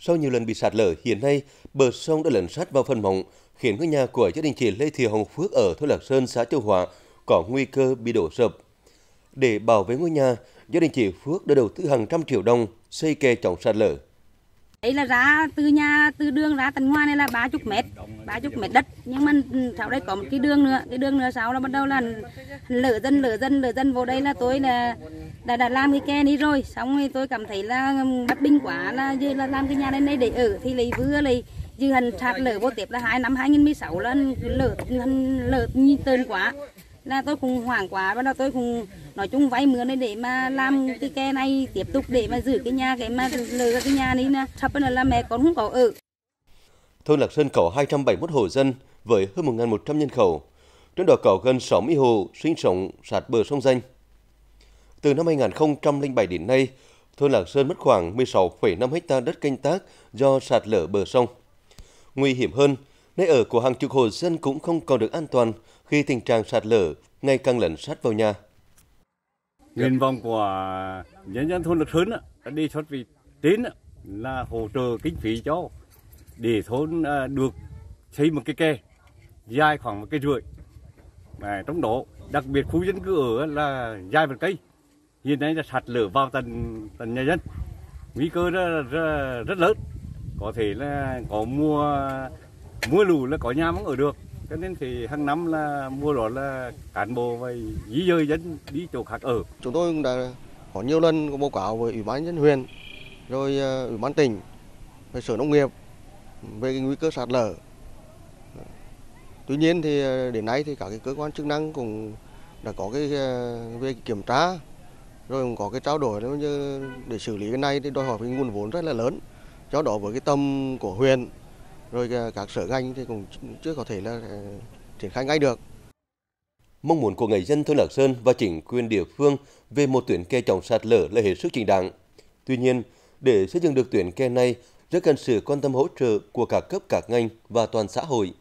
Sau nhiều lần bị sạt lở, hiện nay bờ sông đã lấn sát vào phần mỏng, khiến ngôi nhà của gia đình chị Lê Thị Hồng Phước ở thôn Lạc Sơn, xã Châu Hòa có nguy cơ bị đổ sập. Để bảo vệ ngôi nhà, gia đình chị Phước đã đầu tư hàng trăm triệu đồng xây kè chống sạt lở. Đấy là ra từ nhà, từ đường ra tận ngoài này là 30 mét, 30 mét đất. Nhưng mà sau đây có một cái đường nữa, cái đường nữa sau là bắt đầu là lở dân, lở dân, lở dân vô đây là tôi là đã, đã làm cái kè đi rồi. Xong thì tôi cảm thấy là bất bình quá là giờ là làm cái nhà lên đây để ở. Thì lấy vừa lấy dư hành sạt lở vô tiếp là hai năm 2016 là lở lở như tên quá. Là tôi cũng hoảng quá. Bắt đầu tôi cũng nói chung vay mượn để mà làm cái kè này tiếp tục để mà giữ cái nhà cái mà lở cái nhà này nè. Sắp nữa là mẹ con không có ở. Thôn Lạc Sơn có 271 hộ dân với hơn 1.100 nhân khẩu. Trong đó có gần 60 hộ sinh sống sát bờ sông Danh từ năm 2007 đến nay thôn Lạc Sơn mất khoảng 16,5 ha đất canh tác do sạt lở bờ sông nguy hiểm hơn nơi ở của hàng chục hộ dân cũng không còn được an toàn khi tình trạng sạt lở ngày càng lấn sát vào nhà. Nguyện vọng của nhân dân thôn Lạc Sơn đã đi xuất vị tín là hỗ trợ kinh phí cho để thôn à, được xây một cái kè dài khoảng một cây rưỡi. mà trong đó đặc biệt khu dân cư ở là dài một cây. Hiện nay là sạt lở vào tận tận nhà dân. Nguy cơ rất, rất, rất lớn. Có thể là có mua mua lũ là có nhà không ở được cho nên thì hàng năm là mua đó là cán bộ và di dời dân đi chỗ khác ở. Chúng tôi cũng đã có nhiều lần có báo cáo với ủy ban nhân huyện, rồi ờ, ủy ban tỉnh, về sở nông nghiệp về cái nguy cơ sạt lở. Tuy nhiên thì ờ, đến nay thì các cái cơ quan chức năng cũng đã có cái ờ, về kiểm tra rồi cũng có cái trao đổi nếu như để xử lý cái này thì đòi hỏi cái nguồn vốn rất là lớn. Do đó với cái tâm của huyện rồi các sở ngành thì cũng chưa có thể là ờ, triển khai ngay được. Mong muốn của người dân thôn Lạc Sơn và chính quyền địa phương về một tuyến kè chống sạt lở là hết sức chính đáng. Tuy nhiên, để xây dựng được tuyến kè này rất cần sự quan tâm hỗ trợ của cả cấp các ngành và toàn xã hội.